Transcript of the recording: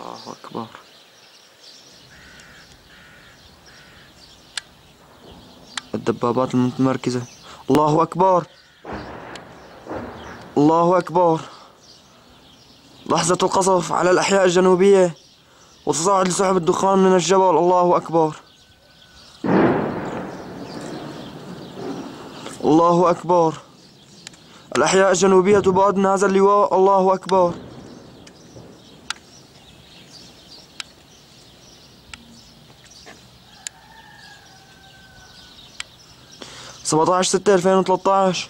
الله أكبر. الدبابات المتمركزة. الله أكبر. الله أكبر. لحظة القصف على الأحياء الجنوبية وتصاعد لسحب الدخان من الجبل. الله أكبر. الله أكبر. الأحياء الجنوبية تبعد من هذا اللواء. الله أكبر. سبعة عشر ستة ألفين وثلاثة عشر